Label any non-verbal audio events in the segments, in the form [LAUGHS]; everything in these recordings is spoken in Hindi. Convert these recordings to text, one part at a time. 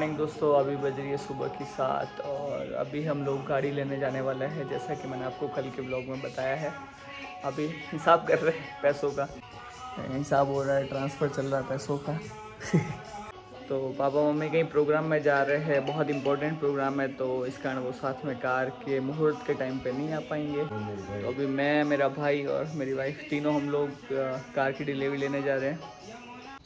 मॉर्निंग दोस्तों। अभी बज रही है सुबह की सात और अभी हम लोग गाड़ी लेने जाने वाले हैं, जैसा कि मैंने आपको कल के ब्लॉग में बताया है। अभी हिसाब कर रहे हैं पैसों का। हिसाब हो रहा है, ट्रांसफ़र चल रहा है पैसों का। [LAUGHS] तो पापा मम्मी कहीं प्रोग्राम में जा रहे हैं, बहुत इंपॉर्टेंट प्रोग्राम है तो इस कारण वो साथ में कार के मुहूर्त के टाइम पे नहीं आ पाएँगे। तो अभी मैं, मेरा भाई और मेरी वाइफ तीनों हम लोग कार की डिलीवरी लेने जा रहे हैं।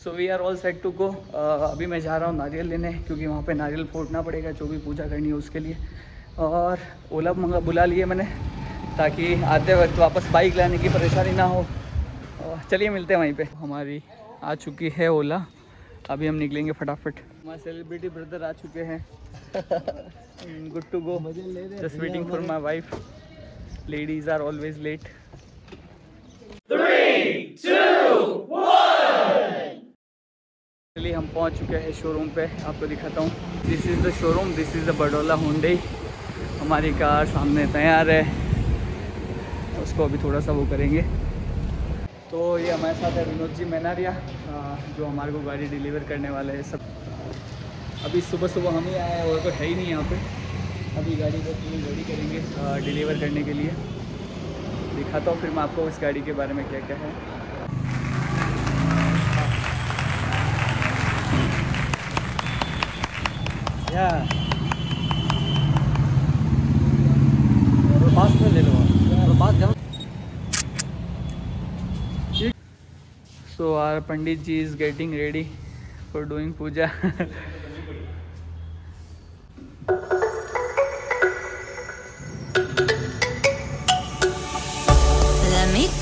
So we are all set to go अभी मैं जा रहा हूँ नारियल लेने क्योंकि वहाँ पे नारियल फोड़ना पड़ेगा जो भी पूजा करनी है उसके लिए। और ओला मंगा बुला लिए मैंने ताकि आते वक्त वापस बाइक लाने की परेशानी ना हो। चलिए मिलते हैं वहीं पे। हमारी आ चुकी है ओला अभी हम निकलेंगे फटाफट। हमारे सेलिब्रिटी ब्रदर आ चुके हैं। Good to go just waiting for my wife ladies are always late चलिए हम पहुँच चुके हैं शोरूम पे। आपको दिखाता हूँ। This is the showroom this is the Badola Hyundai हमारी कार सामने तैयार है। उसको अभी थोड़ा सा वो करेंगे। तो ये हमारे साथ है विनोद जी मैनारिया जो हमारे को गाड़ी डिलीवर करने वाले हैं सब। अभी सुबह सुबह हम ही आए और कोई है ही नहीं यहाँ पे। अभी गाड़ी को क्लीन रेडी करेंगे डिलीवर करने के लिए। दिखाता हूँ फिर मैं आपको उस गाड़ी के बारे में क्या क्या है। So our Pandit ji is getting ready for doing puja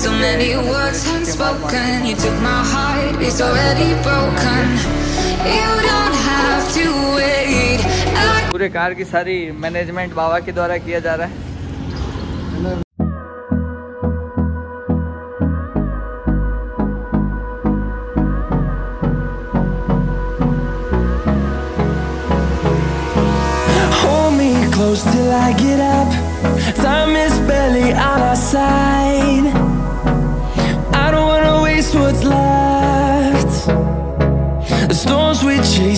So many words unspoken You took my heart, it's already broken You don't have to wait पूरे कार की सारी मैनेजमेंट बाबा के द्वारा किया जा रहा है Hold me close till I get up.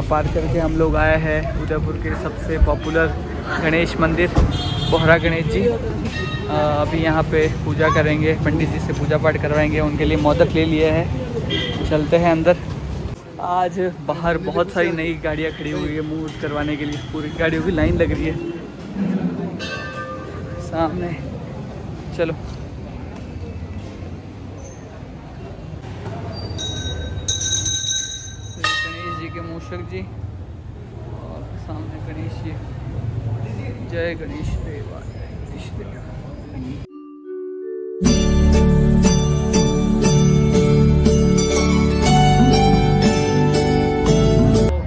यहाँ पार करके हम लोग आए हैं उदयपुर के सबसे पॉपुलर गणेश मंदिर, बोहरा गणेश जी। अभी यहाँ पे पूजा करेंगे, पंडित जी से पूजा पाठ करवाएँगे, उनके लिए मोदक ले लिए हैं। चलते हैं अंदर। आज बाहर बहुत सारी नई गाड़ियाँ खड़ी हुई है मूव करवाने के लिए। पूरी गाड़ियों की लाइन लग रही है। सामने। चलो। जी के मूषक जी। और सामने गणेश जी। जय गणेश देवा जय गणेश देवा।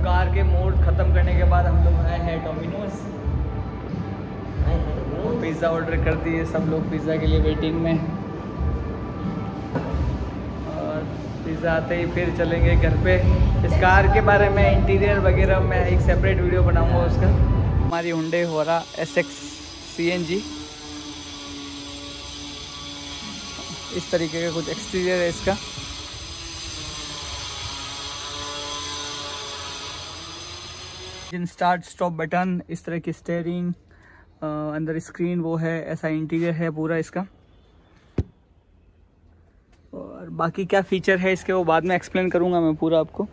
कार के मोड खत्म करने के बाद हम लोग आए हैं डोमिनोज पिज़्ज़ा ऑर्डर कर दिए सब लोग पिज़्ज़ा के लिए वेटिंग में। पिज़्ज़ा आते ही फिर चलेंगे घर पे। इस कार के बारे में इंटीरियर वगैरह मैं एक सेपरेट वीडियो बनाऊँगा उसका। हमारी हुंडे हो रहा S X C N G इस तरीके का कुछ एक्सटीरियर है इसका। इंजन स्टार्ट स्टॉप बटन इस तरह की स्टेयरिंग अंदर स्क्रीन वो है, ऐसा इंटीरियर है पूरा इसका। और बाकी क्या फीचर है इसके वो बाद में एक्सप्लेन करूँगा मैं पूरा आपको।